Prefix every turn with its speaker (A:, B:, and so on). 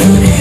A: 그래